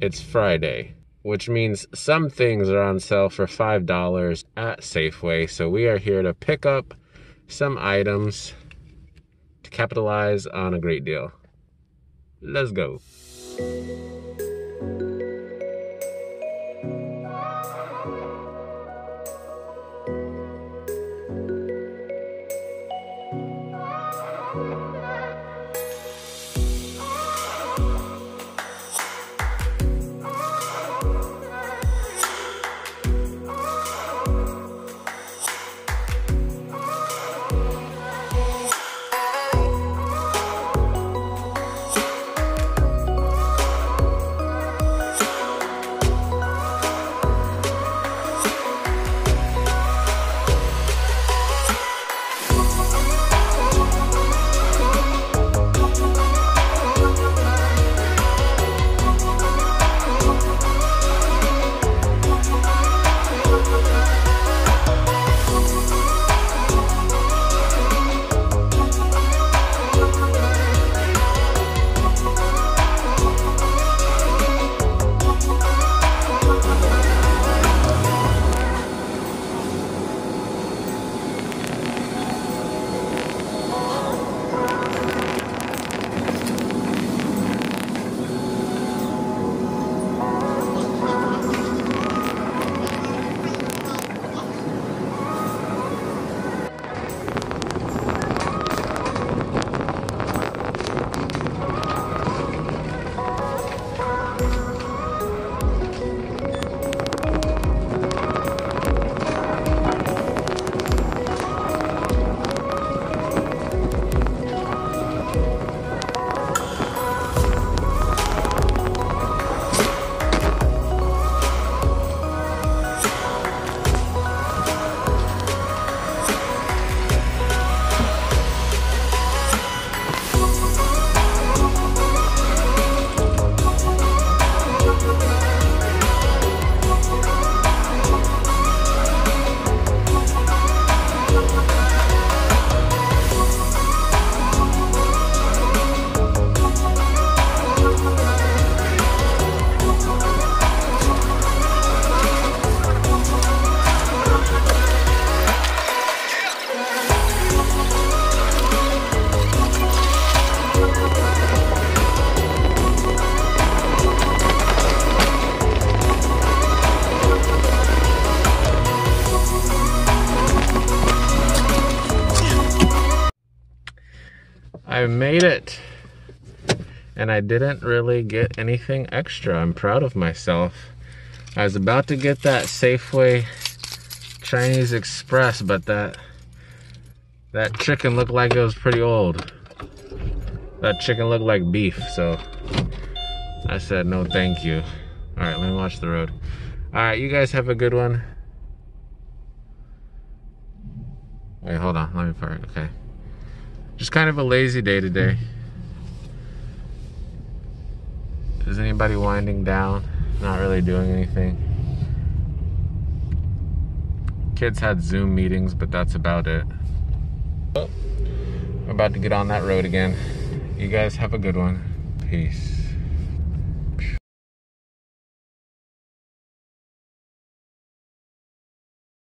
it's Friday, which means some things are on sale for $5 at Safeway. So we are here to pick up some items to capitalize on a great deal. Let's go. I made it. And I didn't really get anything extra. I'm proud of myself. I was about to get that Safeway Chinese Express, but that that chicken looked like it was pretty old. That chicken looked like beef, so I said no thank you. All right, let me watch the road. All right, you guys have a good one. Wait, hold on. Let me park. Okay. Just kind of a lazy day today. Is anybody winding down? Not really doing anything. Kids had Zoom meetings, but that's about it. I'm about to get on that road again. You guys have a good one. Peace.